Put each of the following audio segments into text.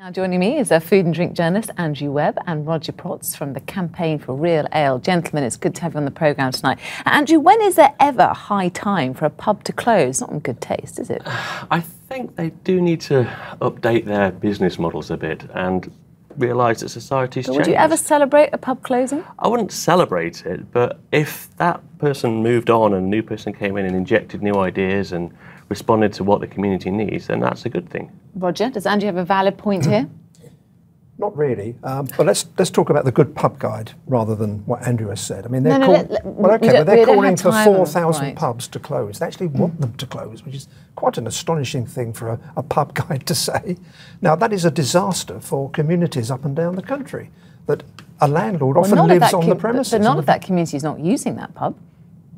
Now joining me is a food and drink journalist Andrew Webb and Roger Protz from the Campaign for Real Ale. Gentlemen, it's good to have you on the programme tonight. Andrew, when is there ever high time for a pub to close? Not in good taste, is it? I think they do need to update their business models a bit and realise that society's But changed. would you ever celebrate a pub closing? I wouldn't celebrate it, but if that person moved on and a new person came in and injected new ideas and responded to what the community needs, then that's a good thing. Roger, does Andrew have a valid point here? Not really, um, but let's let's talk about the good pub guide rather than what Andrew has said. I mean, they're No, no, call- let- let- well, okay, but they're calling for four thousand right. pubs to close. They actually want them to close, which is quite an astonishing thing for a, a pub guide to say. Now, that is a disaster for communities up and down the country. That a landlord often lives on com- the premises. But none of that community is not using that pub.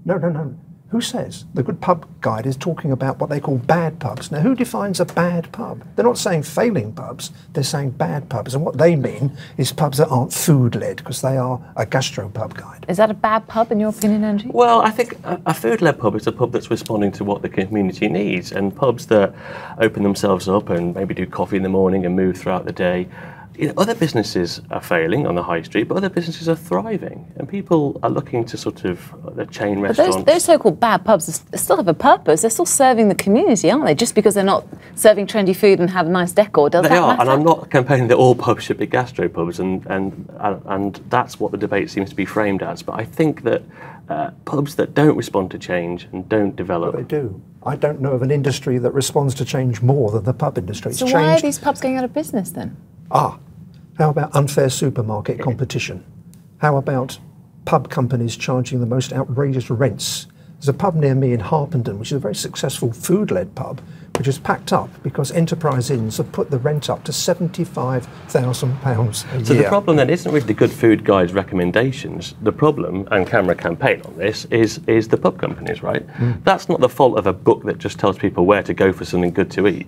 no, no, no. Who says? The good pub guide is talking about what they call bad pubs. Now, who defines a bad pub? They're not saying failing pubs, they're saying bad pubs. And what they mean is pubs that aren't food led, because they are a gastropub guide. Is that a bad pub in your opinion, Andrew? Well, I think a, a food-led pub is a pub that's responding to what the community needs, and pubs that open themselves up and maybe do coffee in the morning and move throughout the day. You know, other businesses are failing on the high street, but other businesses are thriving, and people are looking to sort of uh, the chain But restaurants. those, those so-called bad pubs still have a purpose. They're still serving the community, aren't they? Just because they're not serving trendy food and have a nice decor, does They that are, matter? and I'm not campaigning that all pubs should be gastropubs, and and and and that's what the debate seems to be framed as. But I think that uh, pubs that don't respond to change and don't develop, They do. I don't know of an industry that responds to change more than the pub industry. It's So why are these pubs going out of business then? Ah, how about unfair supermarket competition? How about pub companies charging the most outrageous rents? There's a pub near me in Harpenden, which is a very successful food led pub, which is packed up because Enterprise Inns have put the rent up to £75,000 a So year. the problem then isn't with the Good Food Guide's recommendations. The problem, and CAMRA campaign on this, is is the pub companies, right? Hmm. That's not the fault of a book that just tells people where to go for something good to eat.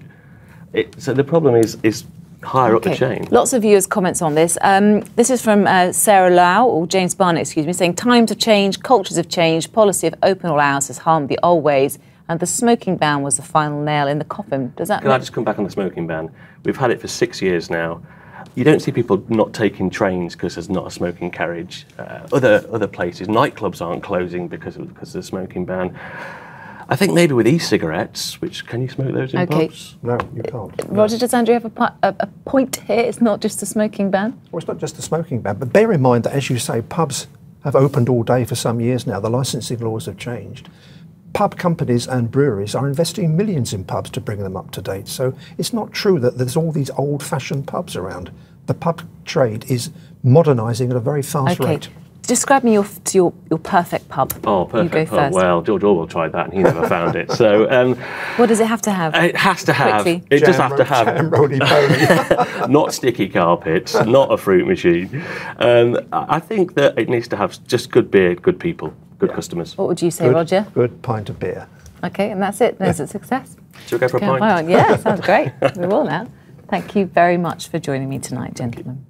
It, so the problem is is higher up the chain. Lots of viewers' comments on this. Um, this is from uh, Sarah Lau, or James Barnett, excuse me, saying times have changed, cultures have changed, policy of open all hours has harmed the old ways, and the smoking ban was the final nail in the coffin. Does that Can I just come back on the smoking ban? We've had it for six years now. You don't see people not taking trains because there's not a smoking carriage. Uh, other other places, nightclubs aren't closing because of because of the smoking ban. I think maybe with e-cigarettes, which can you smoke those in Okay. pubs? No, you can't. Uh, Roger, does Andrew have a, a, a point here? It's not just a smoking ban. Well, it's not just the smoking ban, but bear in mind that, as you say, pubs have opened all day for some years now. The licensing laws have changed. Pub companies and breweries are investing millions in pubs to bring them up to date. So it's not true that there's all these old fashioned pubs around. The pub trade is modernising at a very fast Okay. rate. Describe me your, to your, your perfect pub. Oh, perfect. You go Oh, first. well, George Orwell tried that and he never found it. So um, What does it have to have? it has to have. Quickly. It does Jam have to have jam roly poly. not sticky carpets, not a fruit machine. Um, I I think that it needs to have just good beer, good people, good customers. What would you say, good, Roger? good pint of beer. Okay, and that's it. There's a success. Should we go for a pint? Yeah, sounds great. We will now. Thank you very much for joining me tonight, gentlemen.